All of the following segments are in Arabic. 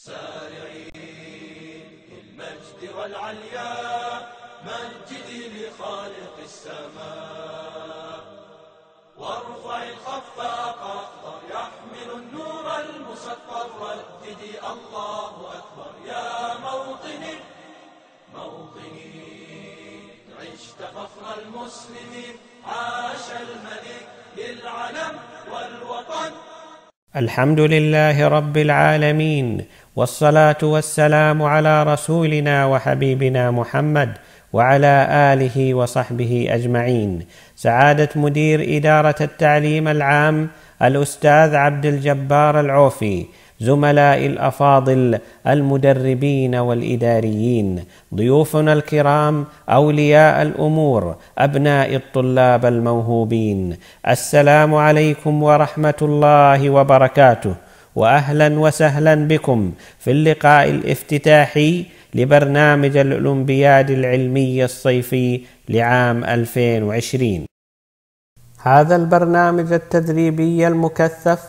سارعين للمجد والعليا مجدي لخالق السماء. وارفع الخفاق يحمل النور المسطر رددي الله أكبر. يا موطني موطني عشت فخر المسلمين عاش الملك للعلم والوطن. الحمد لله رب العالمين والصلاة والسلام على رسولنا وحبيبنا محمد وعلى آله وصحبه أجمعين. سعادة مدير إدارة التعليم العام الأستاذ عبد الجبار العوفي زملاء الأفاضل المدربين والإداريين ضيوفنا الكرام أولياء الأمور أبناء الطلاب الموهوبين. السلام عليكم ورحمة الله وبركاته. واهلا وسهلا بكم في اللقاء الافتتاحي لبرنامج الأولمبياد العلمي الصيفي لعام 2020 هذا البرنامج التدريبي المكثف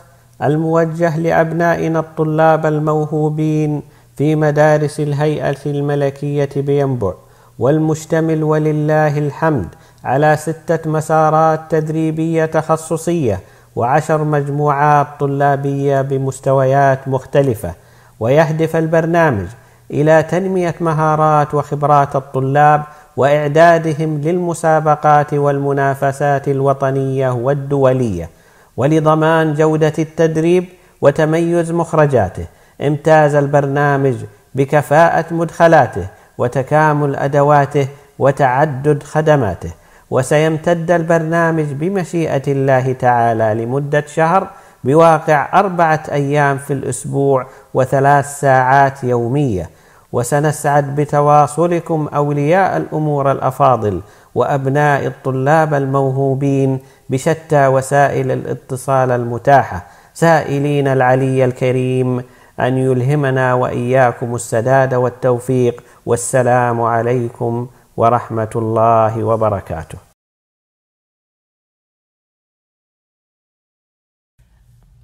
الموجه لأبنائنا الطلاب الموهوبين في مدارس الهيئة الملكية بينبع والمشتمل ولله الحمد على ستة مسارات تدريبية تخصصية وعشر مجموعات طلابية بمستويات مختلفة ويهدف البرنامج إلى تنمية مهارات وخبرات الطلاب وإعدادهم للمسابقات والمنافسات الوطنية والدولية ولضمان جودة التدريب وتميز مخرجاته. امتاز البرنامج بكفاءة مدخلاته وتكامل أدواته وتعدد خدماته. وسيمتد البرنامج بمشيئة الله تعالى لمدة شهر بواقع أربعة أيام في الأسبوع وثلاث ساعات يومية. وسنسعد بتواصلكم أولياء الأمور الأفاضل وأبناء الطلاب الموهوبين بشتى وسائل الاتصال المتاحة. سائلين العلي الكريم أن يلهمنا وإياكم السداد والتوفيق. والسلام عليكم ورحمة الله وبركاته.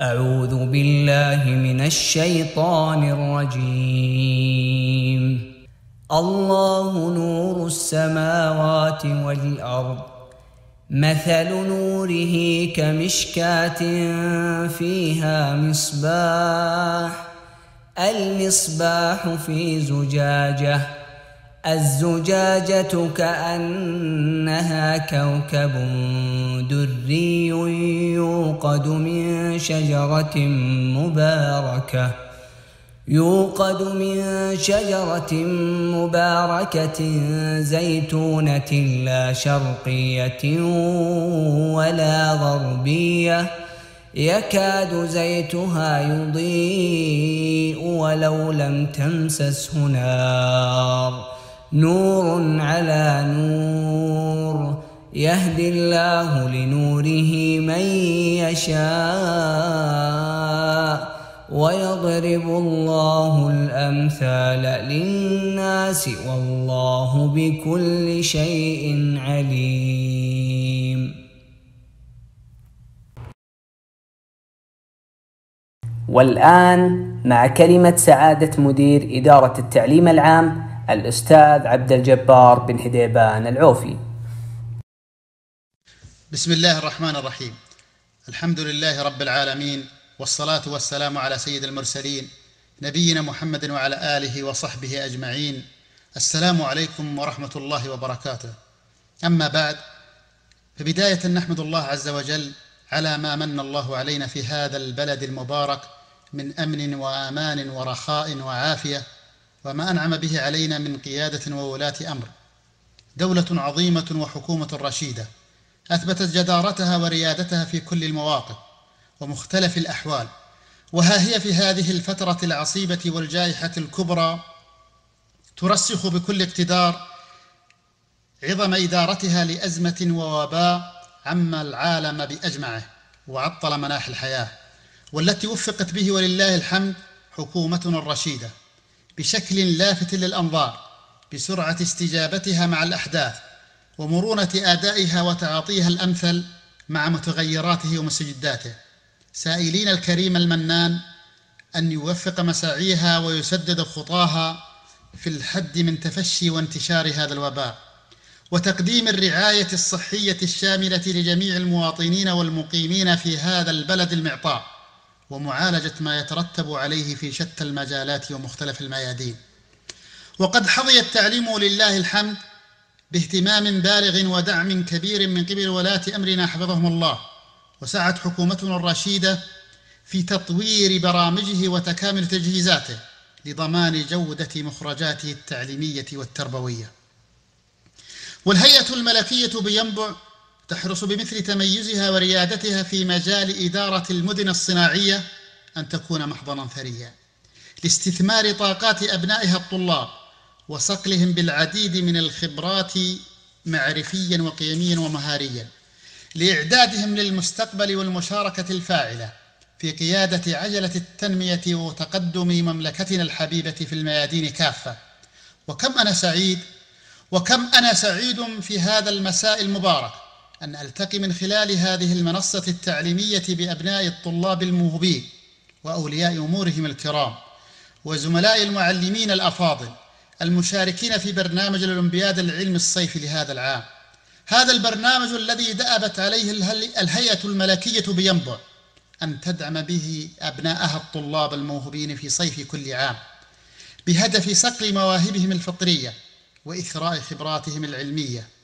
أعوذ بالله من الشيطان الرجيم. الله نور السماوات والأرض. مثل نوره كمشكاة فيها مصباح. المصباح في زجاجة. الزجاجة كأنها كوكب دري يوقد من شجرة مباركة يوقد من شجرة مباركة زيتونة لا شرقية ولا غربية يكاد زيتها يضيء ولو لم تمسسه نار. نور على نور. يهدي الله لنوره من يشاء. ويضرب الله الأمثال للناس والله بكل شيء عليم. والآن مع كلمة سعادة مدير إدارة التعليم العام الأستاذ عبد الجبار بن هديبان العوفي. بسم الله الرحمن الرحيم. الحمد لله رب العالمين والصلاة والسلام على سيد المرسلين نبينا محمد وعلى آله وصحبه أجمعين. السلام عليكم ورحمة الله وبركاته. أما بعد فبداية نحمد الله عز وجل على ما من الله علينا في هذا البلد المبارك من أمن وأمان ورخاء وعافية وما أنعم به علينا من قيادة وولاة أمر. دولة عظيمة وحكومة رشيدة أثبتت جدارتها وريادتها في كل المواقف ومختلف الأحوال. وها هي في هذه الفترة العصيبة والجائحة الكبرى ترسخ بكل اقتدار عظم إدارتها لأزمة ووباء عم العالم بأجمعه وعطل مناح الحياة. والتي وفقت به ولله الحمد حكومتنا الرشيده بشكل لافت للأنظار بسرعة استجابتها مع الأحداث ومرونة آدائها وتعاطيها الأمثل مع متغيراته ومستجداته. سائلين الكريم المنان أن يوفق مساعيها ويسدد خطاها في الحد من تفشي وانتشار هذا الوباء. وتقديم الرعاية الصحية الشاملة لجميع المواطنين والمقيمين في هذا البلد المعطاء. ومعالجة ما يترتب عليه في شتى المجالات ومختلف الميادين. وقد حظي التعليم ولله الحمد باهتمام بالغ ودعم كبير من قبل ولاة أمرنا حفظهم الله وسعت حكومتنا الرشيدة في تطوير برامجه وتكامل تجهيزاته لضمان جودة مخرجاته التعليمية والتربوية. والهيئة الملكية بينبع تحرص بمثل تميزها وريادتها في مجال إدارة المدن الصناعية أن تكون محضنا ثريا. لاستثمار طاقات أبنائها الطلاب وصقلهم بالعديد من الخبرات معرفيا وقيميا ومهاريا. لإعدادهم للمستقبل والمشاركة الفاعلة في قيادة عجلة التنمية وتقدم مملكتنا الحبيبة في الميادين كافة. وكم أنا سعيد وكم أنا سعيد في هذا المساء المبارك. أن ألتقي من خلال هذه المنصة التعليمية بأبناء الطلاب الموهوبين وأولياء أمورهم الكرام وزملاء المعلمين الأفاضل المشاركين في برنامج الأولمبياد العلم الصيفي لهذا العام. هذا البرنامج الذي دأبت عليه الهيئة الملكية بينبع أن تدعم به أبناءها الطلاب الموهوبين في صيف كل عام بهدف صقل مواهبهم الفطرية وإثراء خبراتهم العلمية.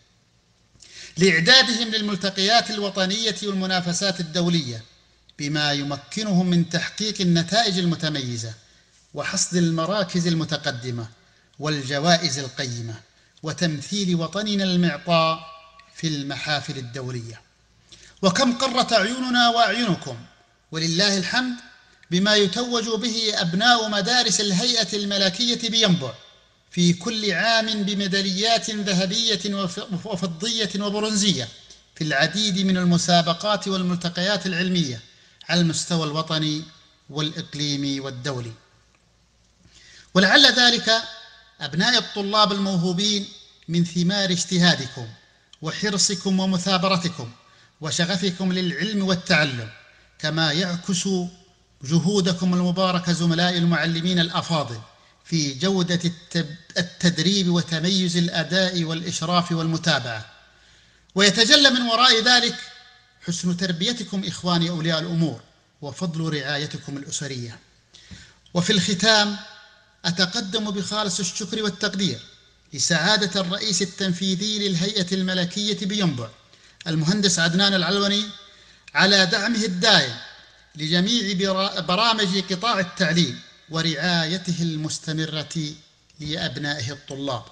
لإعدادهم للملتقيات الوطنية والمنافسات الدولية بما يمكنهم من تحقيق النتائج المتميزة وحصد المراكز المتقدمة والجوائز القيمة وتمثيل وطننا المعطاء في المحافل الدولية. وكم قرت أعيننا وأعينكم ولله الحمد بما يتوج به أبناء مدارس الهيئة الملكية بينبع. في كل عام بميداليات ذهبية وفضية وبرونزية في العديد من المسابقات والملتقيات العلمية على المستوى الوطني والإقليمي والدولي. ولعل ذلك أبناء الطلاب الموهوبين من ثمار اجتهادكم وحرصكم ومثابرتكم وشغفكم للعلم والتعلم كما يعكس جهودكم المباركة زملاء المعلمين الأفاضل. في جودة التدريب وتميز الأداء والإشراف والمتابعة. ويتجلى من وراء ذلك حسن تربيتكم إخواني أولياء الأمور وفضل رعايتكم الأسرية. وفي الختام أتقدم بخالص الشكر والتقدير لسعادة الرئيس التنفيذي للهيئة الملكية بينبع المهندس عدنان العلوني على دعمه الدائم لجميع برامج قطاع التعليم. ورعايته المستمرة لأبنائه الطلاب.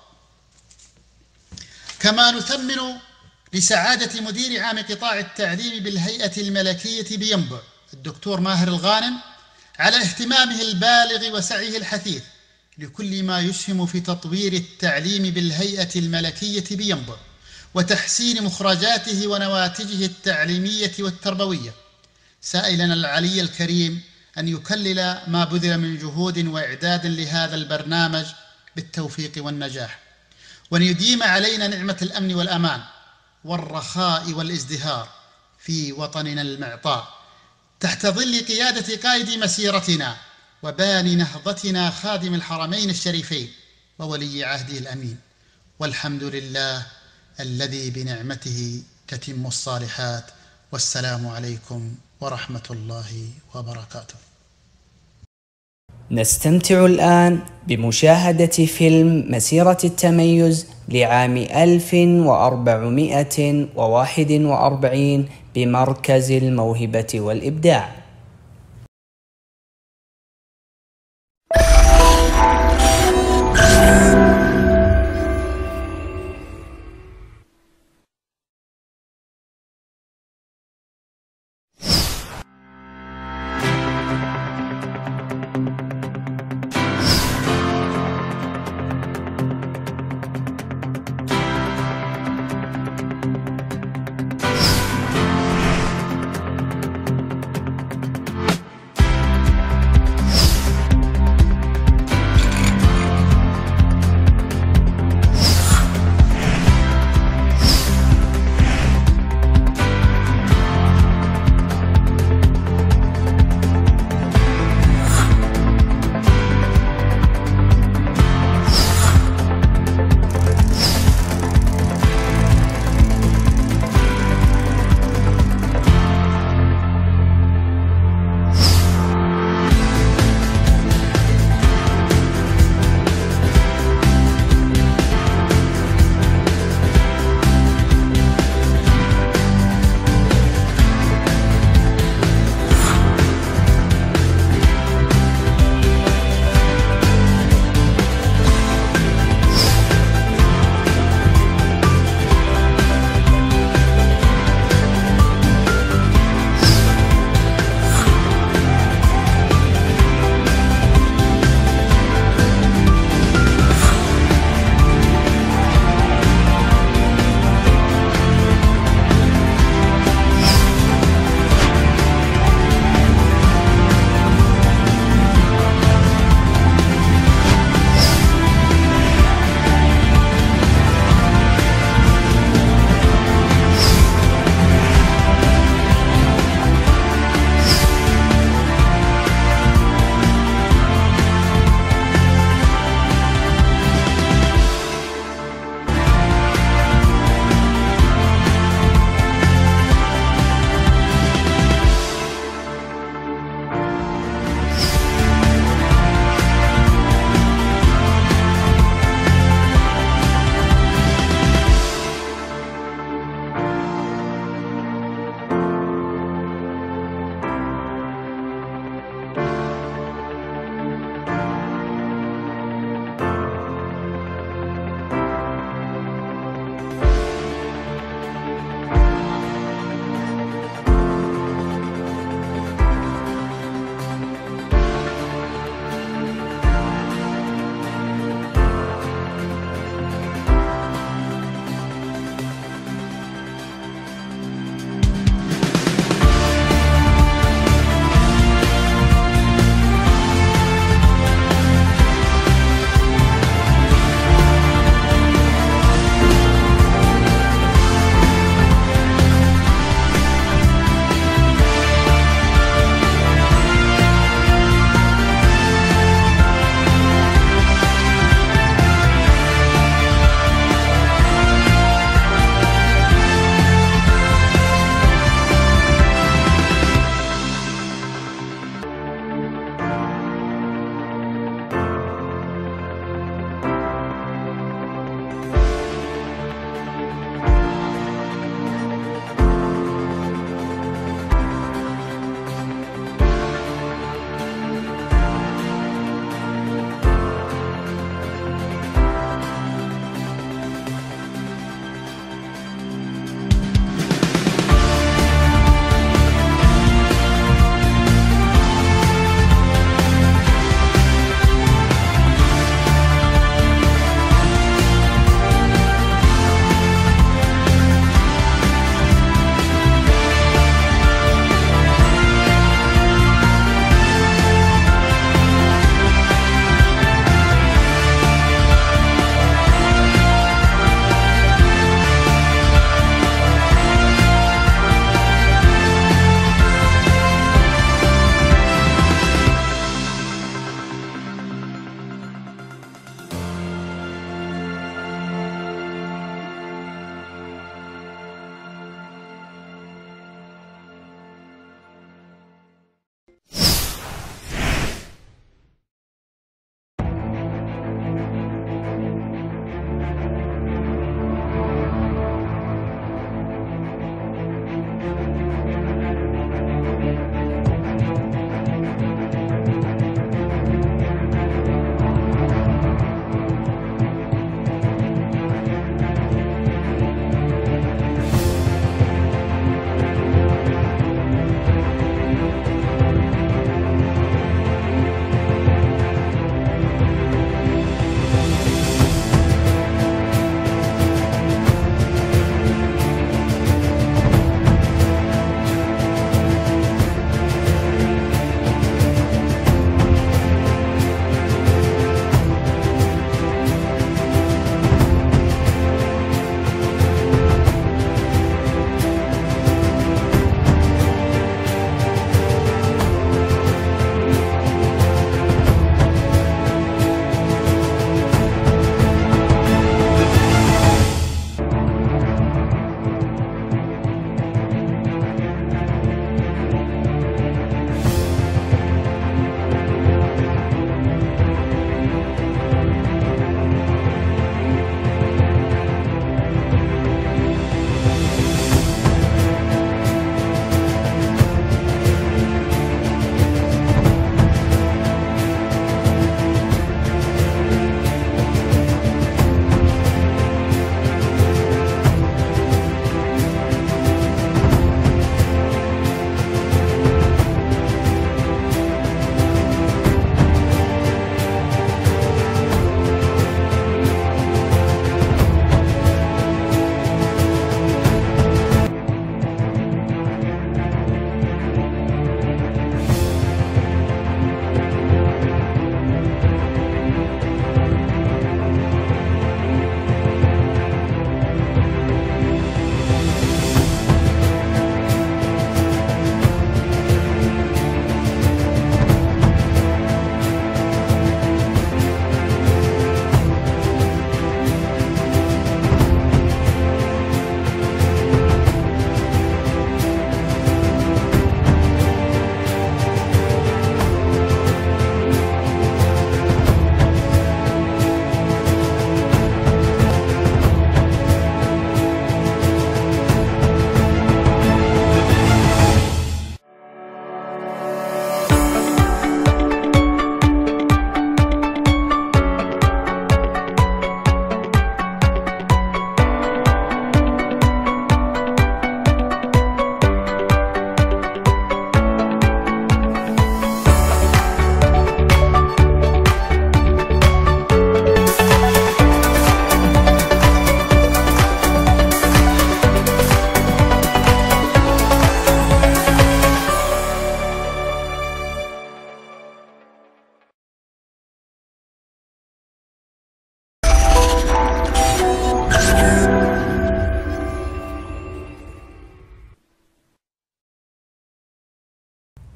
كما نثمن لسعادة مدير عام قطاع التعليم بالهيئة الملكية بينبع الدكتور ماهر الغانم على اهتمامه البالغ وسعيه الحثيث لكل ما يسهم في تطوير التعليم بالهيئة الملكية بينبع وتحسين مخرجاته ونواتجه التعليمية والتربوية. سائلا العلي الكريم أن يكلل ما بذل من جهود وإعداد لهذا البرنامج بالتوفيق والنجاح. وأن يديم علينا نعمة الأمن والأمان والرخاء والازدهار في وطننا المعطاء تحت ظل قيادة قائد مسيرتنا وبان نهضتنا خادم الحرمين الشريفين وولي عهده الأمين. والحمد لله الذي بنعمته تتم الصالحات. والسلام عليكم ورحمه الله وبركاته. نستمتع الآن بمشاهدة فيلم مسيرة التميز لعام 1441 بمركز الموهبة والإبداع.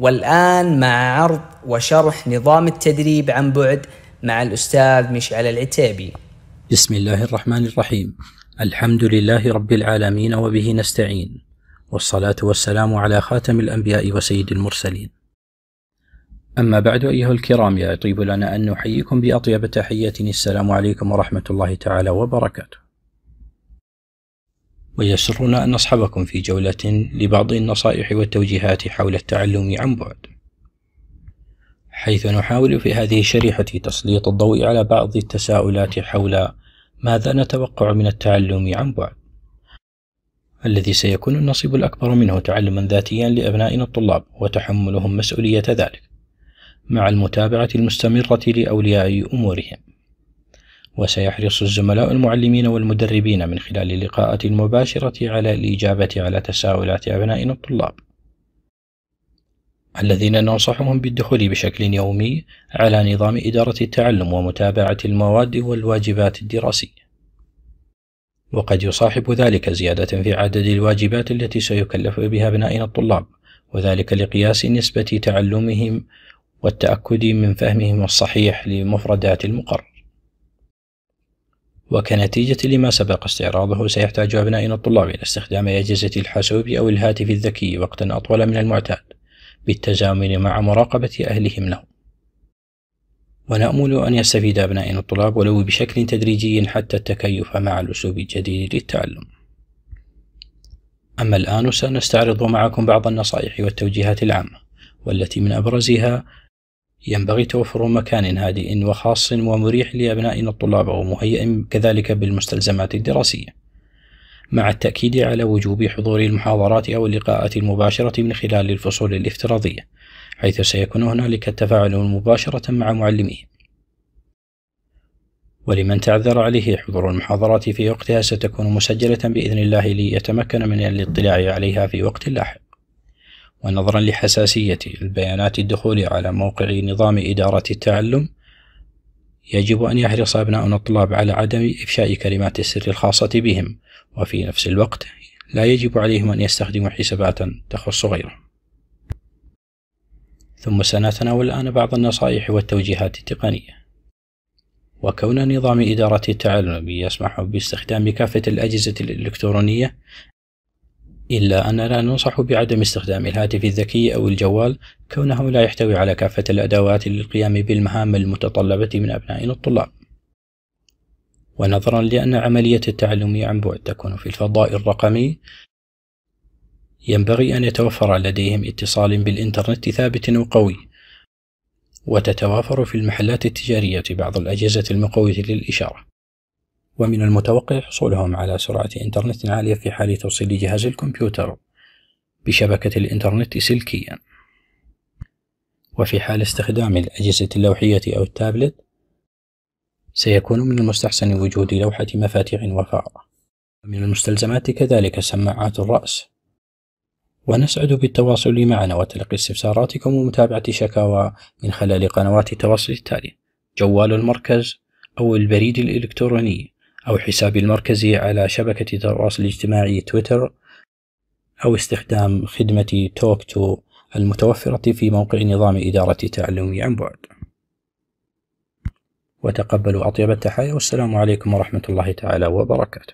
والآن مع عرض وشرح نظام التدريب عن بعد مع الأستاذ مشعل العتيبي. بسم الله الرحمن الرحيم. الحمد لله رب العالمين وبه نستعين. والصلاة والسلام على خاتم الأنبياء وسيد المرسلين. أما بعد أيها الكرام يطيب لنا أن نحييكم بأطيب تحية. السلام عليكم ورحمة الله تعالى وبركاته. ويسرنا أن نصحبكم في جولة لبعض النصائح والتوجيهات حول التعلم عن بعد. حيث نحاول في هذه الشريحة تسليط الضوء على بعض التساؤلات حول ماذا نتوقع من التعلم عن بعد. الذي سيكون النصيب الأكبر منه تعلما ذاتيا لأبنائنا الطلاب وتحملهم مسؤولية ذلك مع المتابعة المستمرة لأولياء أمورهم. وسيحرص الزملاء المعلمين والمدربين من خلال اللقاءات المباشرة على الإجابة على تساؤلات أبنائنا الطلاب. الذين ننصحهم بالدخول بشكل يومي على نظام إدارة التعلم ومتابعة المواد والواجبات الدراسية. وقد يصاحب ذلك زيادة في عدد الواجبات التي سيكلف بها أبنائنا الطلاب وذلك لقياس نسبة تعلمهم والتأكد من فهمهم الصحيح لمفردات المقرر. وكنتيجة لما سبق استعراضه سيحتاج أبنائنا الطلاب إلى استخدام أجهزة الحاسوب أو الهاتف الذكي وقتا أطول من المعتاد بالتزامن مع مراقبة أهلهم لهم. ونأمل أن يستفيد أبنائنا الطلاب ولو بشكل تدريجي حتى التكيف مع الأسلوب الجديد للتعلم. أما الآن سنستعرض معكم بعض النصائح والتوجيهات العامة والتي من أبرزها ينبغي توفر مكان هادئ وخاص ومريح لأبنائنا الطلاب ومهيئ كذلك بالمستلزمات الدراسية مع التأكيد على وجوب حضور المحاضرات أو اللقاءات المباشرة من خلال الفصول الافتراضية حيث سيكون هنالك التفاعل مباشرة مع معلميه. ولمن تعذر عليه حضور المحاضرات في وقتها ستكون مسجلة بإذن الله ليتمكن من الاطلاع عليها في وقت لاحق. ونظرا لحساسية البيانات الدخول على موقع نظام إدارة التعلم يجب أن يحرص أبناؤنا الطلاب على عدم إفشاء كلمات السر الخاصة بهم وفي نفس الوقت لا يجب عليهم أن يستخدموا حسابات تخص غيرهم ثم سنتناول الآن بعض النصائح والتوجيهات التقنية. وكون نظام إدارة التعلم يسمح باستخدام كافة الأجهزة الإلكترونية إلا أننا ننصح بعدم استخدام الهاتف الذكي أو الجوال كونه لا يحتوي على كافة الأدوات للقيام بالمهام المتطلبة من أبنائنا الطلاب. ونظرا لأن عملية التعلم عن بعد تكون في الفضاء الرقمي ينبغي أن يتوفر لديهم اتصال بالإنترنت ثابت وقوي. وتتوافر في المحلات التجارية بعض الأجهزة المقوية للإشارة. ومن المتوقع حصولهم على سرعة إنترنت عالية في حال توصيل جهاز الكمبيوتر بشبكة الإنترنت سلكيا. وفي حال استخدام الأجهزة اللوحية أو التابلت سيكون من المستحسن وجود لوحة مفاتيح وفارة من المستلزمات كذلك سماعات الرأس. ونسعد بالتواصل معنا وتلقي استفساراتكم ومتابعة شكاوى من خلال قنوات التواصل التالية. جوال المركز أو البريد الإلكتروني. أو حسابي المركزي على شبكة التواصل الاجتماعي تويتر أو استخدام خدمة توك تو المتوفرة في موقع نظام إدارة تعلمي عن بعد وتقبلوا أطيب التحايا والسلام عليكم ورحمة الله تعالى وبركاته.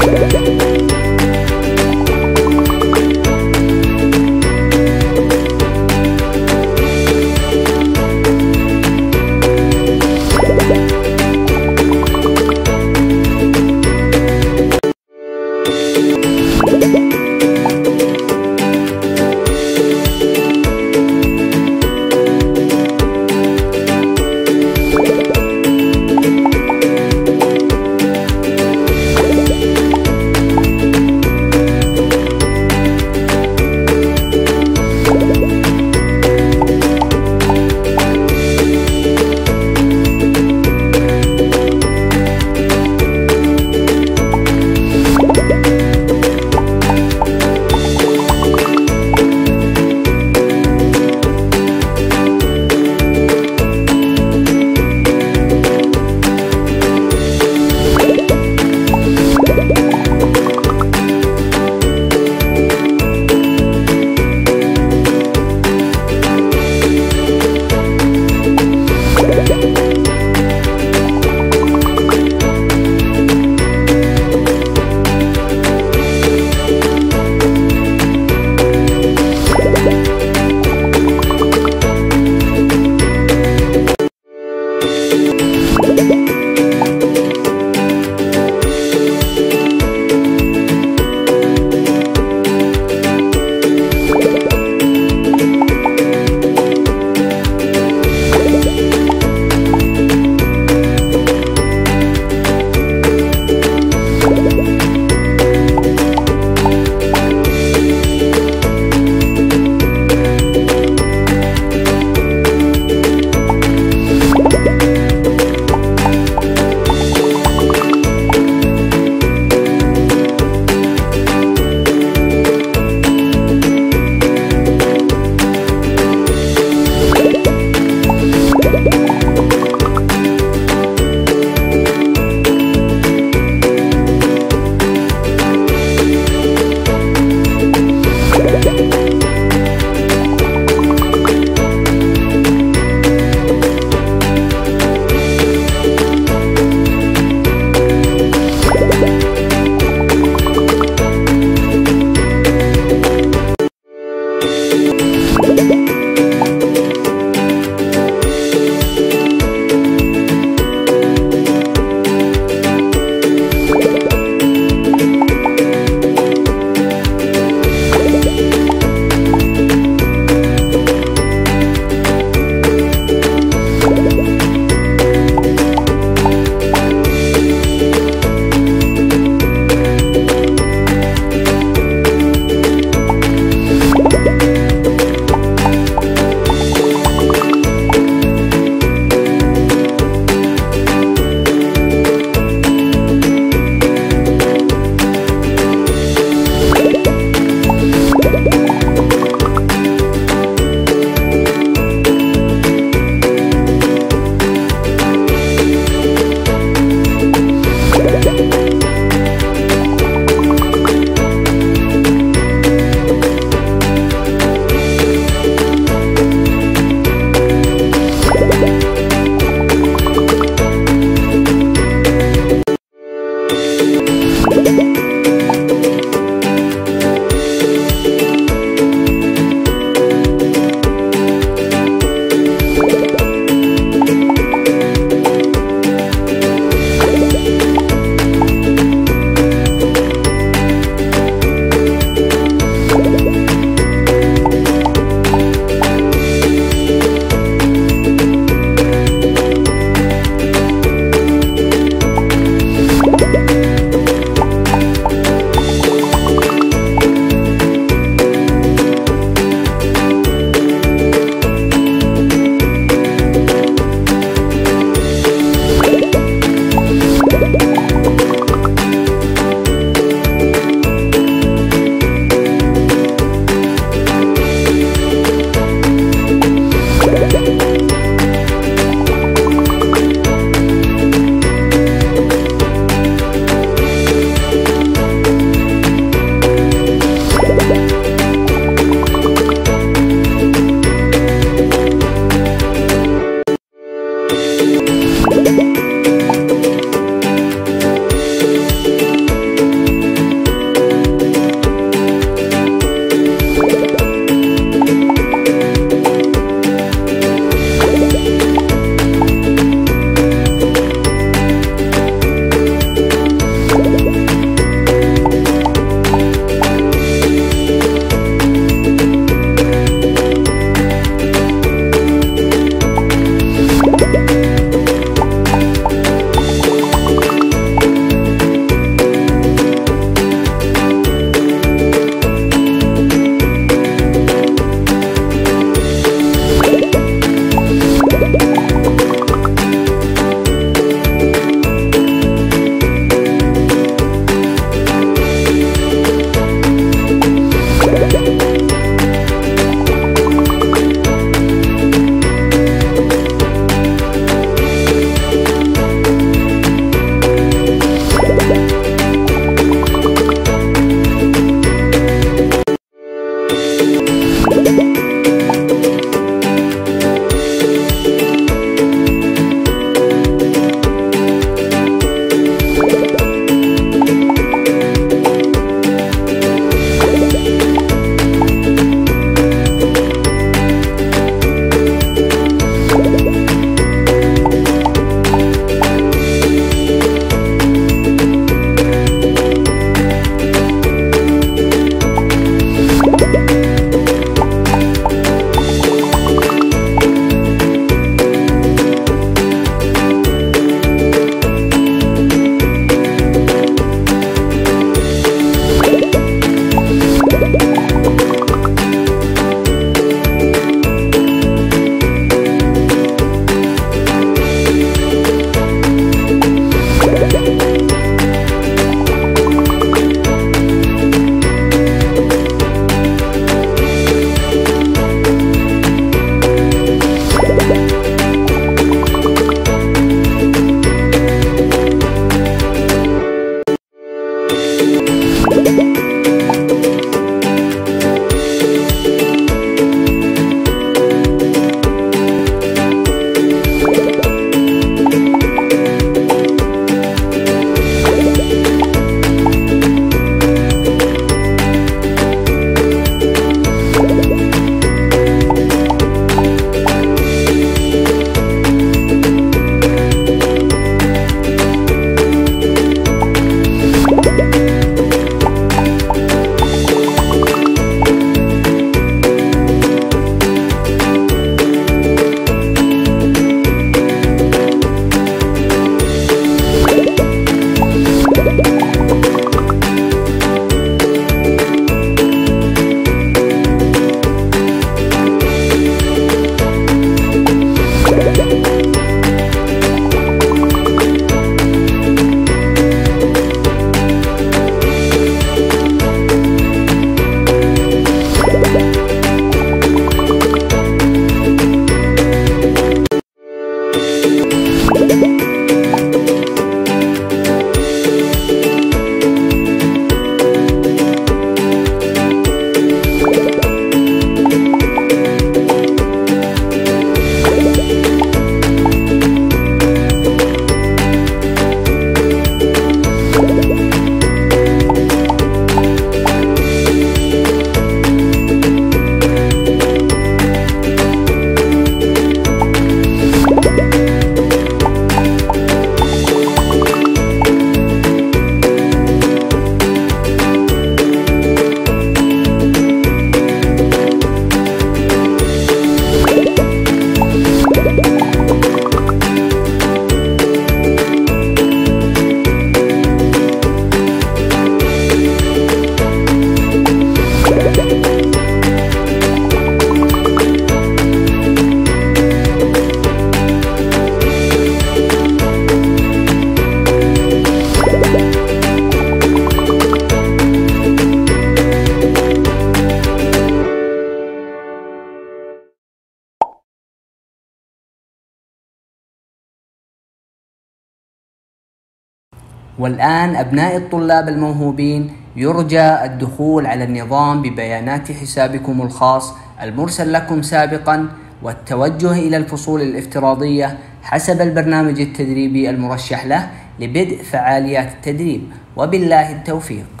والآن أبناء الطلاب الموهوبين يرجى الدخول على النظام ببيانات حسابكم الخاص المرسل لكم سابقا والتوجه إلى الفصول الافتراضية حسب البرنامج التدريبي المرشح له لبدء فعاليات التدريب. وبالله التوفيق.